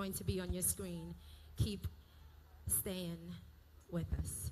going to be on your screen. Keep staying with us.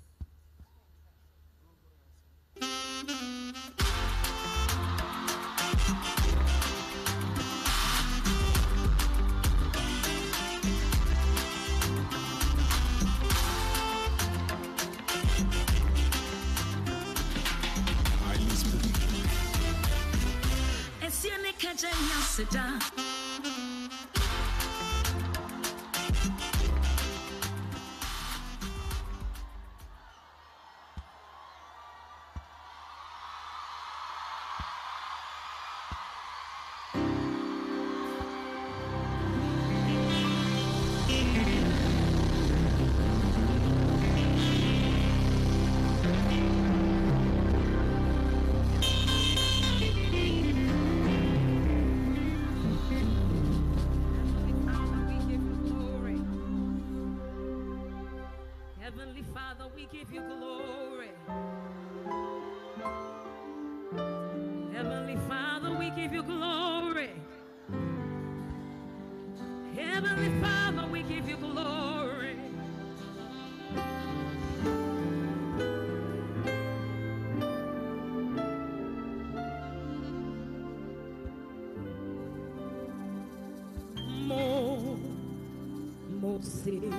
dizer.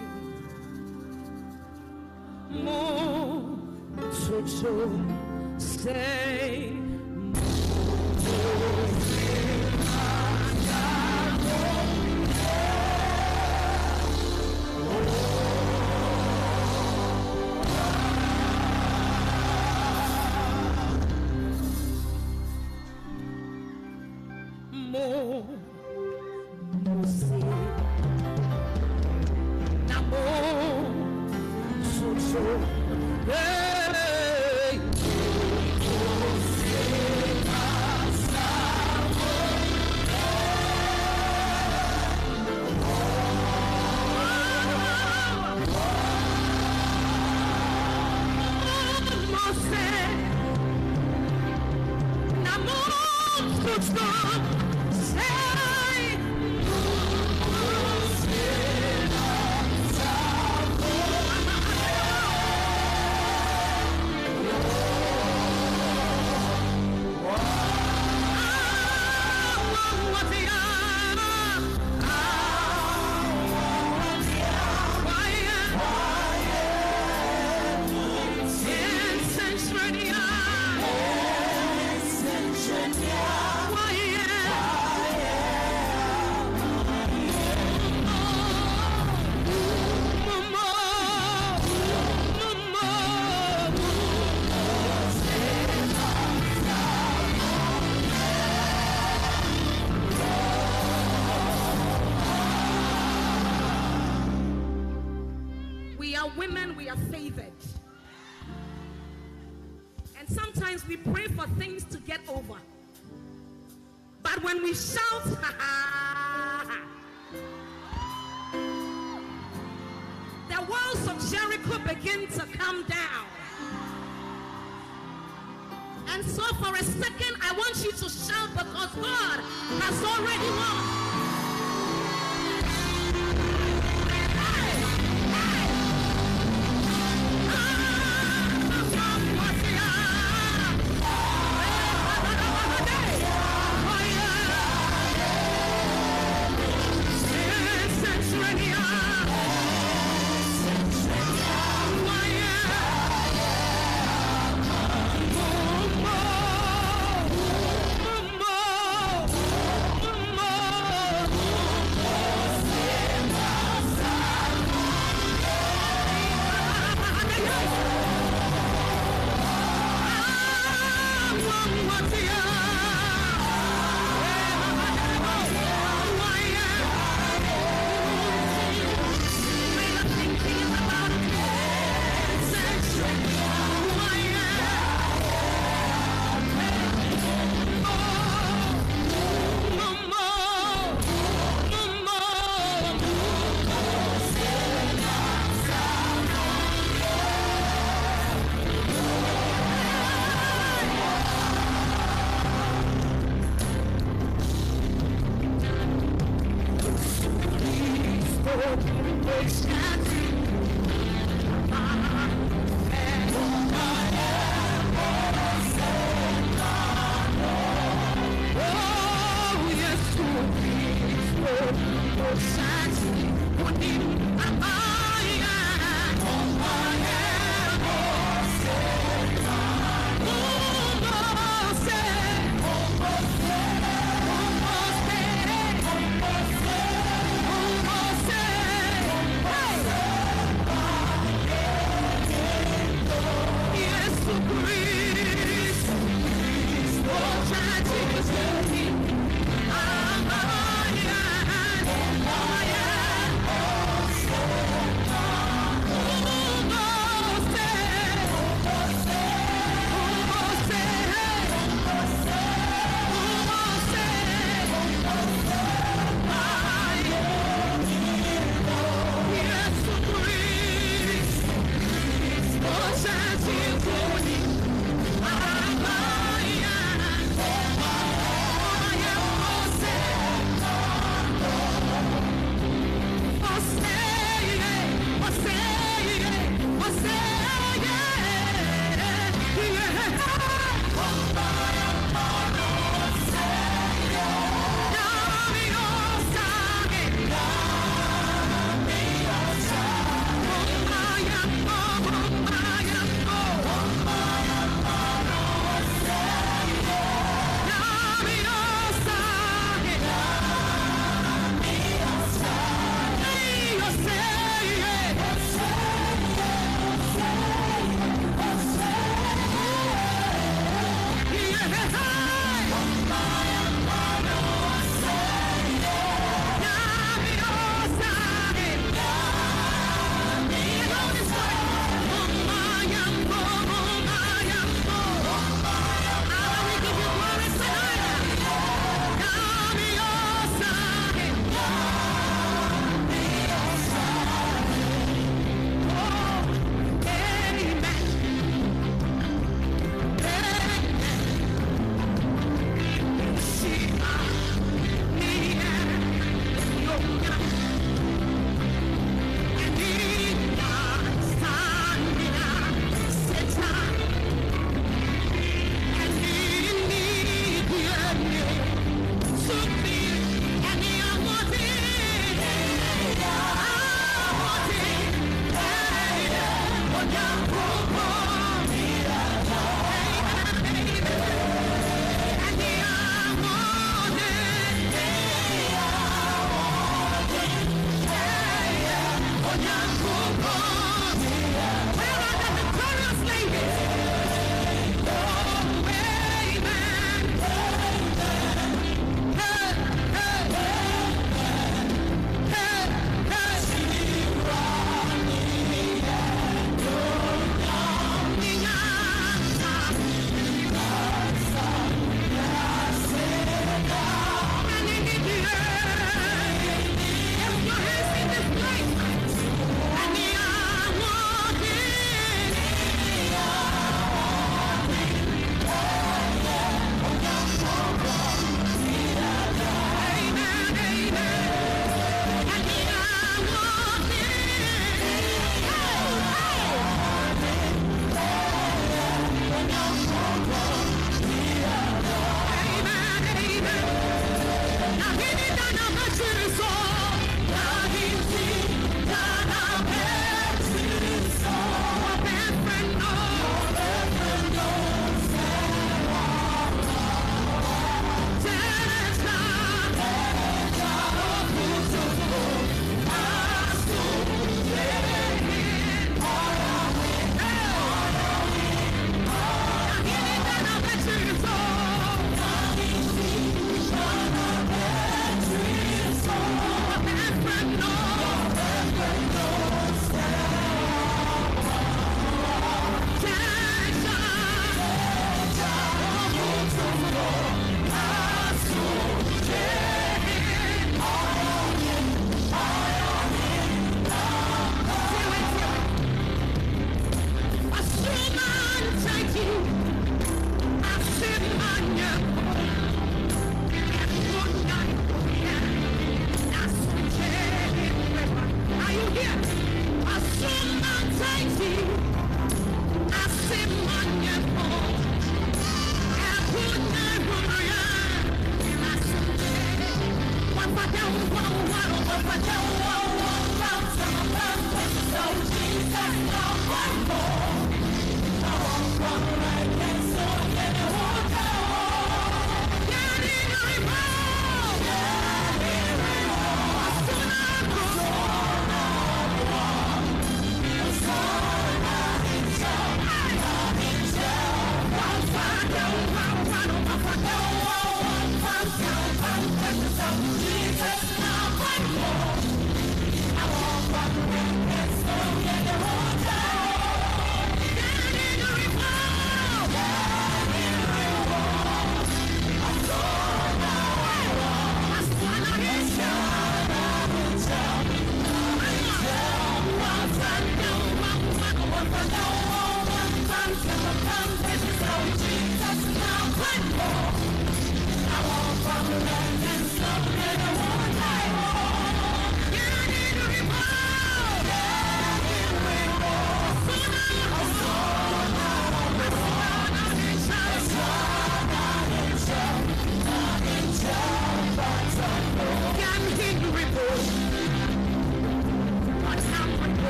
Muito sem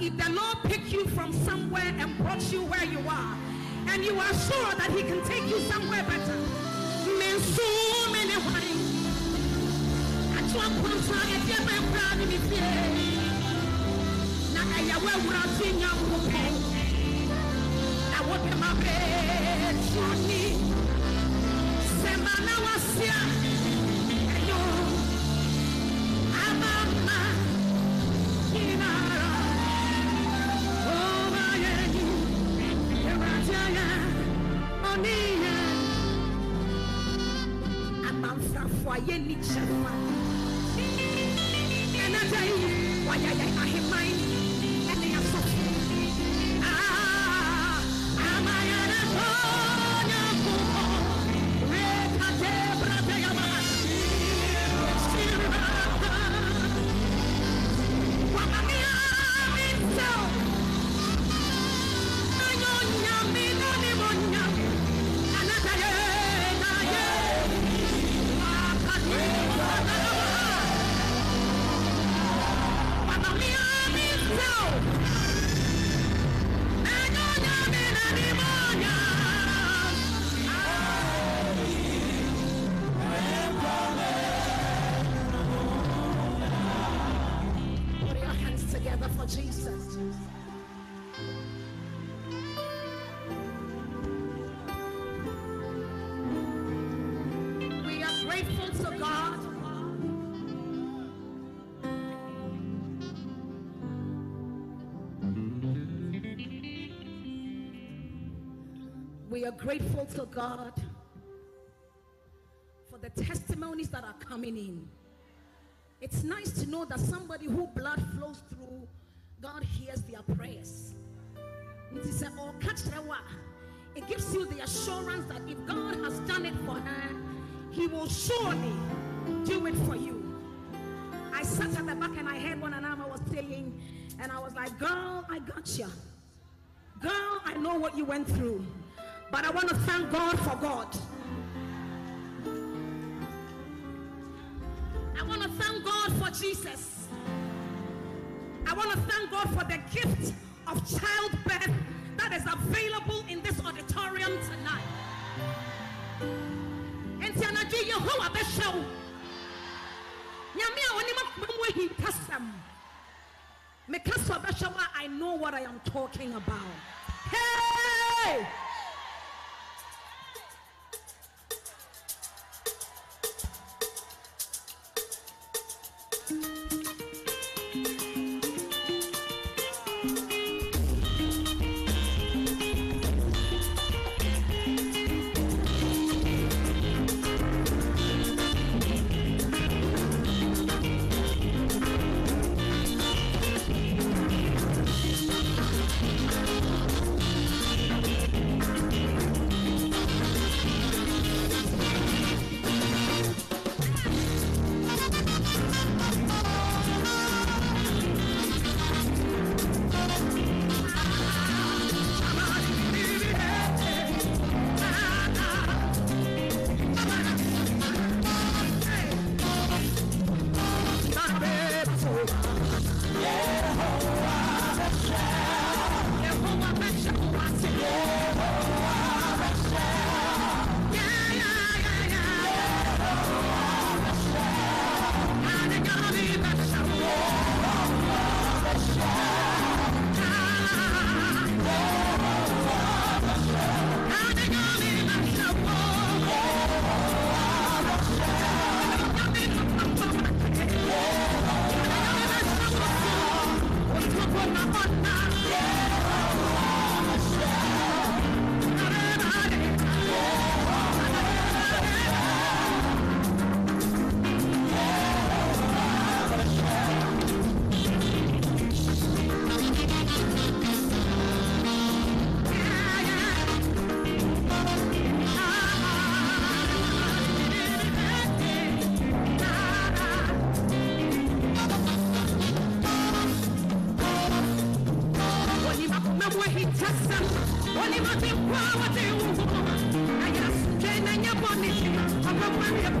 if the Lord picked you from somewhere and brought you where you are, and you are sure that he can take you somewhere better, na ɛyɛ amanfrafo a yɛnni kyɛfa ɛnɛ da yi wayɛyɛ are grateful to God for the testimonies that are coming in. It's nice to know that somebody who blood flows through, God hears their prayers. It gives you the assurance that if God has done it for her, He will surely do it for you. I sat at the back and I heard one Anama was saying, and I was like, Girl, I got you. Girl, I know what you went through. But I want to thank God for God. I want to thank God for Jesus. I want to thank God for the gift of childbirth that is available in this auditorium tonight. Enti anadwo Yehowa bɛhyɛ wo. Nyame a ɔnim akoma mu ahintasɛm. Meka sɛ ɔbɛhyɛ wo a, I know what I am talking about. Hey! Yeah.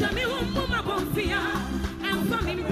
Chame o povo a confiar. É um família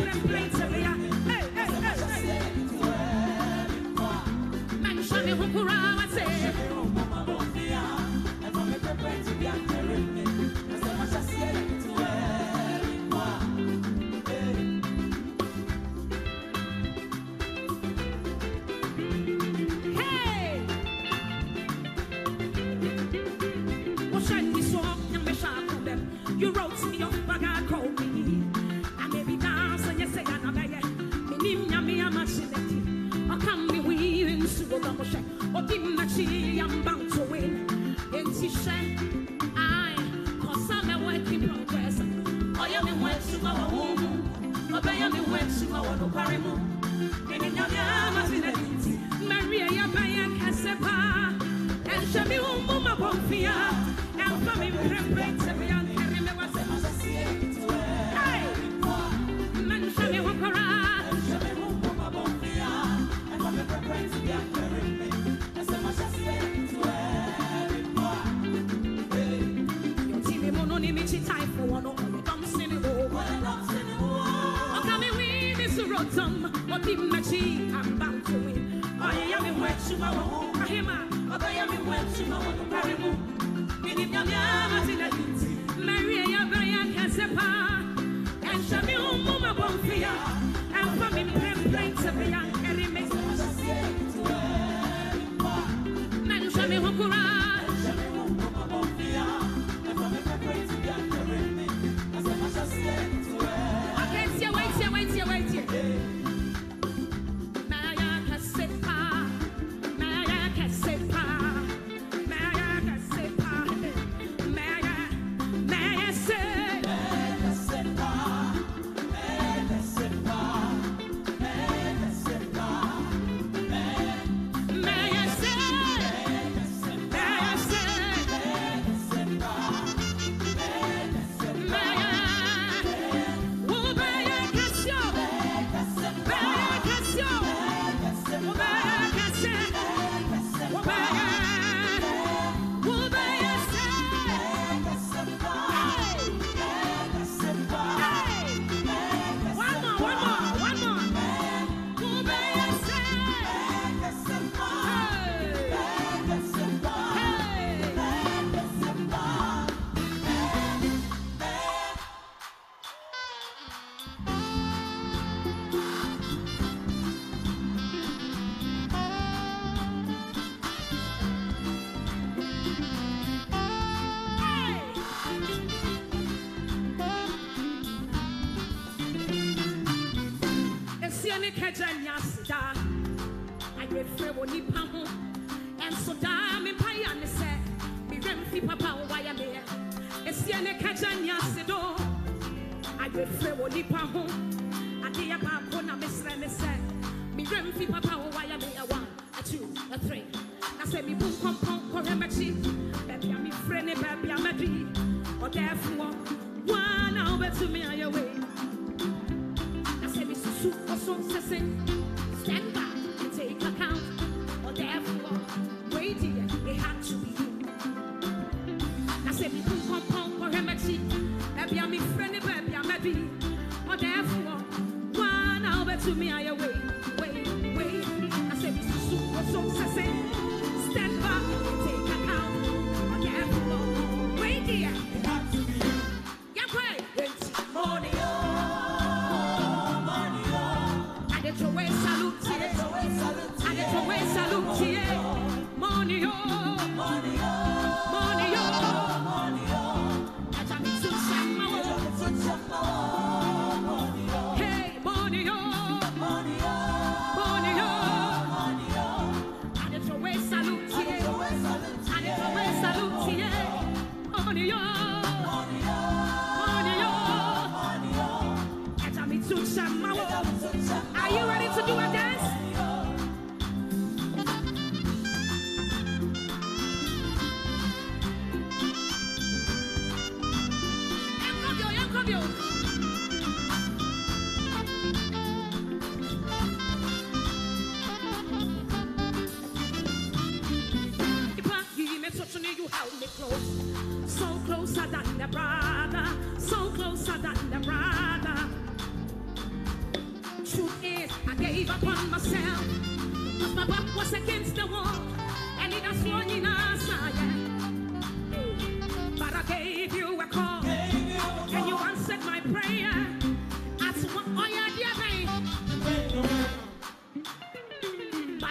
I'm bound to win. And she said, I, cause I'm a work in progress. Me to my me to my. otom obim nachi abakwe oye ya mi wetuma wo ahima oba ya mi wetuma wo parimu mini nyamya matina hiti maria ya ba ya kasepa and shami umu mabomfia and for me pem pem sabia ne kagya nni ase daa ayɛfrɛ wɔ nipa ho. Ɛnso daa mepayɛ ne sɛ mehwɛ mfi papa wo wayɛ meyɛ ɛsiɛ ne kagya nni ase do ayɛfrɛ wɔ nipa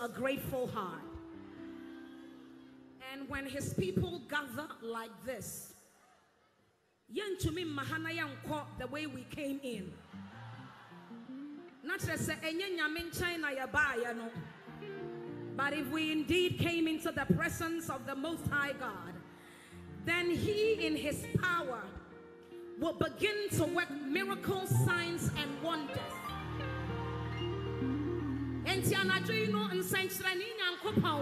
a grateful heart. And when his people gather like this, yɛntumi mma ha na yɛnkɔ the way we came in. Not just sɛ ɛnyɛ na no. But if we indeed came into the presence of the most high god then he in his power will begin to work miracles signs and wonders enti anadwo yi no nsɛnkyerɛnne nyankopɔn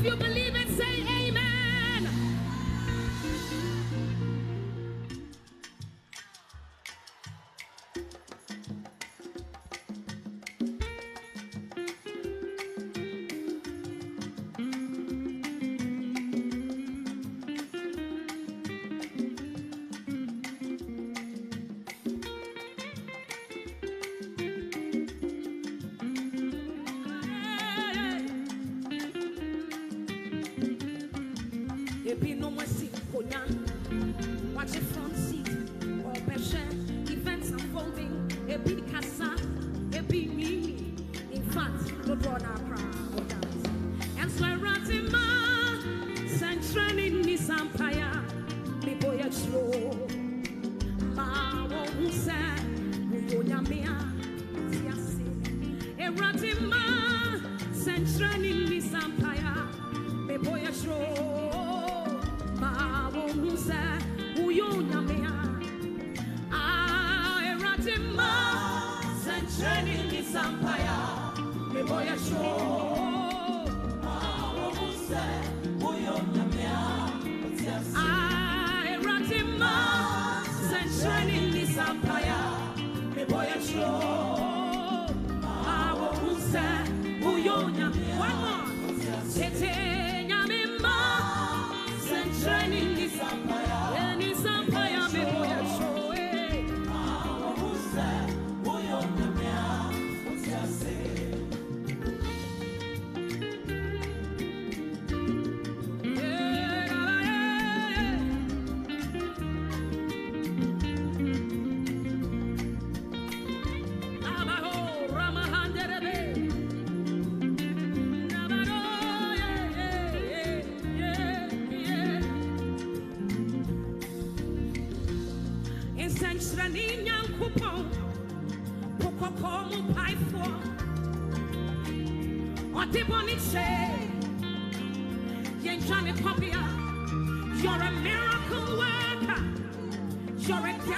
If you believe Running.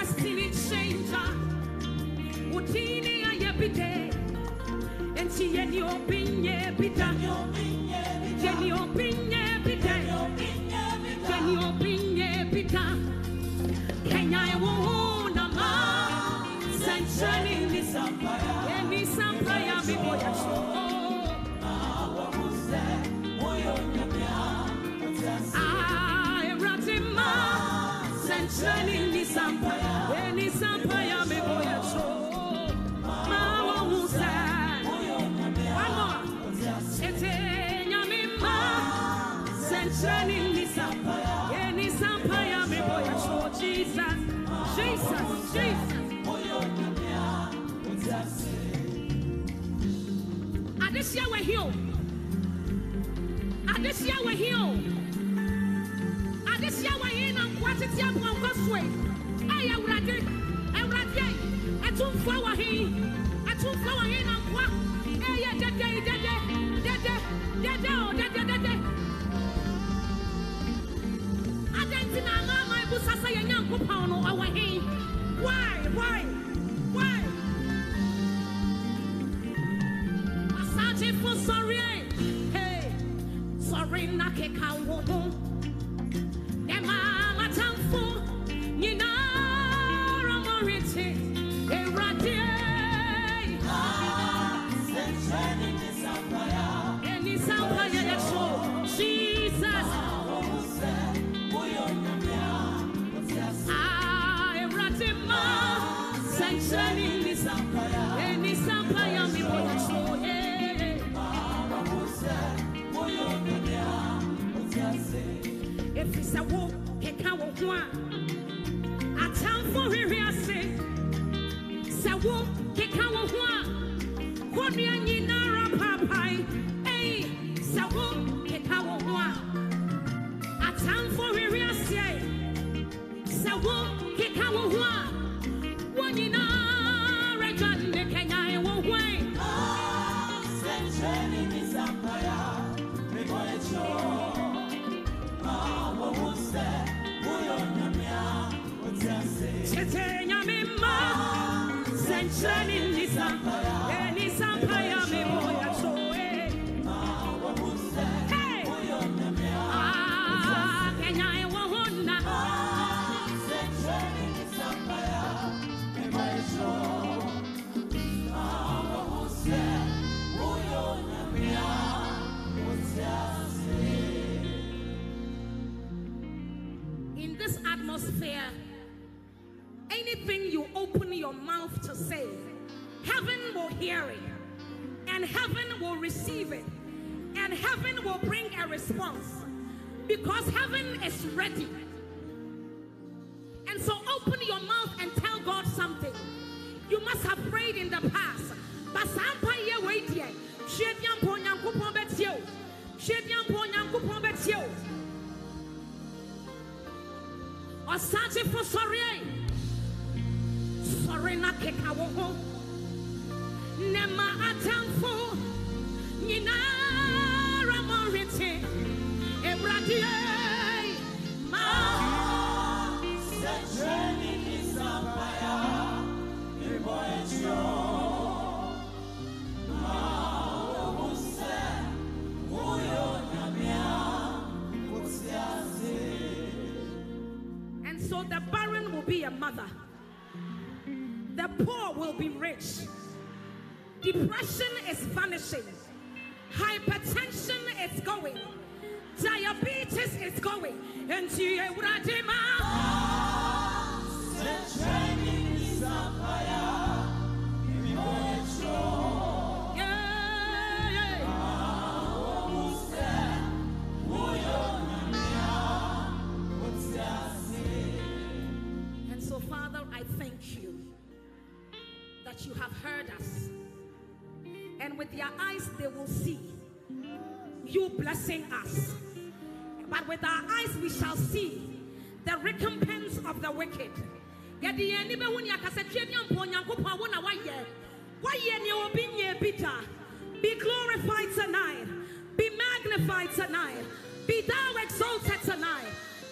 destiny changer. Utini ayebide. Enti yeni opinye bida. Yeni opinye bida. Yeni opinye bida. Kenya ewo na ma. Sanchani ni sampaya. Yeni sampaya biboya show. Ah, Ratima. Sanchani ah, ni sampaya. Adehyia wɔ hi o adehyia wɔ hi o adehyia wɔ hi na nkoa tete apɔnkɔ soe ɛyɛ awurade awurade ɛtumfoɔ wɔ hi ɛtumfoɔ wɔ hi na nkoa ɛyɛ dɛdɛ dɛdɛ dɛdɛ dɛdɛ o dɛdɛ dɛdɛ adanti na amaama ebusa sɛ yɛn nyankopɔn no ɔwɔ hi why sɔre hey sɔre na keka wo heaven will hear it, and heaven will receive it, and heaven will bring a response because heaven is ready. And so open your mouth and tell God something. You must have prayed in the past. But sampa ye wait ye. Shebian po fo sɔre sɔre na keka wo ho so the barren will be a mother. The poor will be rich depression is vanishing. Hypertension is going. Diabetes is going. Into ewurade their eyes, they will see you blessing us. But with our eyes, we shall see the recompense of the wicked. Be glorified tonight. Be magnified tonight. Be thou exalted tonight.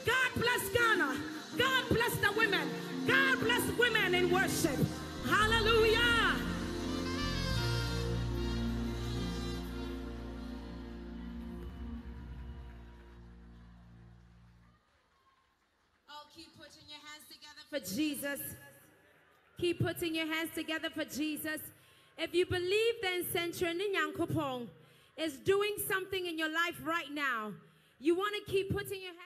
God bless Ghana. God bless the women. God bless women in worship. Hallelujah. For Jesus. Keep putting your hands together for Jesus. If you believe then Central Nyankopong is doing something in your life right now, you want to keep putting your hands